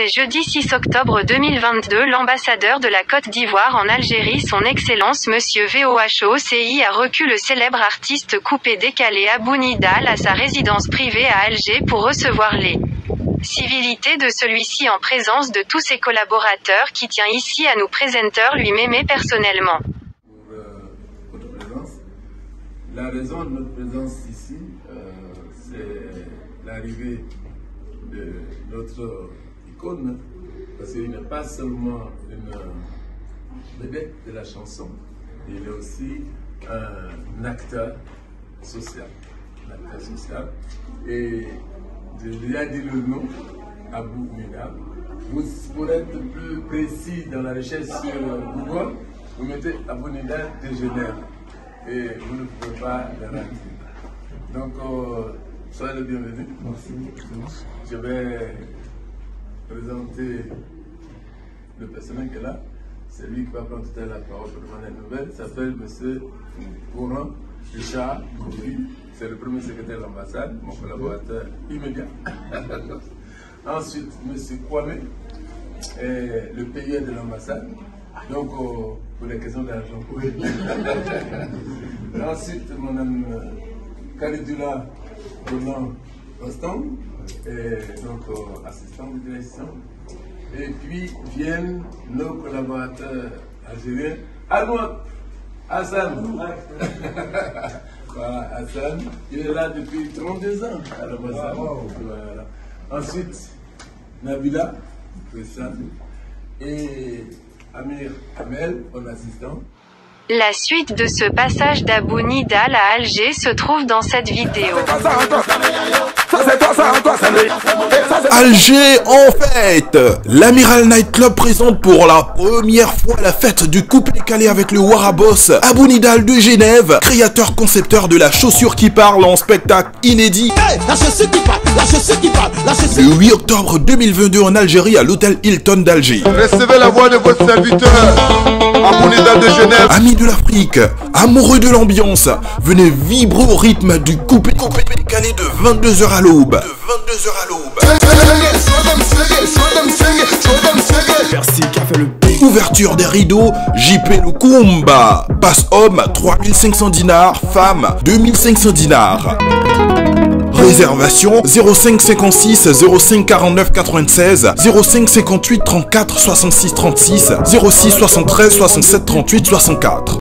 C'est jeudi 6 octobre 2022 l'ambassadeur de la Côte d'Ivoire en Algérie son Excellence Monsieur VOHOCI a recu le célèbre artiste coupé décalé Abou Nidal à sa résidence privée à Alger pour recevoir les civilités de celui-ci en présence de tous ses collaborateurs qui tient ici à nous présenter lui-même personnellement. euh. La raison de notre présence ici, euh, c'est l'arrivée de notre icône, parce qu'il n'est pas seulement une vedette de la chanson, il est aussi un acteur social. Un acteur social. Et je lui ai dit le nom, Abou Nida. Vous, pour être plus précis dans la recherche sur Google, vous mettez Abou Nida de Genève et vous ne pouvez pas le rater. Donc, euh, soyez le bienvenu. Merci. Je vais présenter le personnage qui est là. C'est lui qui va prendre tout à l'heure la parole pour demander une nouvelle. Il s'appelle M. Courant Richard Kofi. C'est le premier secrétaire de l'ambassade, mon collaborateur immédiat. Ensuite, M. Kwame, est le payeur de l'ambassade. Donc, euh, pour les questions d'argent. Oui. Ensuite, Mme Khalidula Roland Rostand, et donc euh, assistant de direction. Et puis viennent nos collaborateurs algériens. Almout Hassan. voilà, Hassan. Il est là depuis 32 ans à l'ambassade. Voilà. Ensuite, Nabila, président, et Amir Amel, mon assistant. La suite de ce passage d'Abou Nidal à Alger se trouve dans cette vidéo. Alger en fête L'Amiral Night Club présente pour la première fois la fête du couple décalé avec le Warabos Abou Nidal de Genève, créateur concepteur de la chaussure qui parle en spectacle inédit. La chaussure qui parle, la chaussure qui parle, la chaussure. Le 8 octobre 2022 en Algérie à l'hôtel Hilton d'Alger. Recevez la voix de votre serviteur, Abonida de Genève. Amis de l'Afrique, amoureux de l'ambiance, venez vibrer au rythme du coupé coupé décalé de 22h à l'aube. De 22h à l'aube. Merci qui a fait le B. Ouverture des rideaux, JP Lukumba. Passe homme 3500 dinars, femme 2500 dinars. Réservation 0556 05 49 96 05 58 34 66 36 06 73 67 38 64.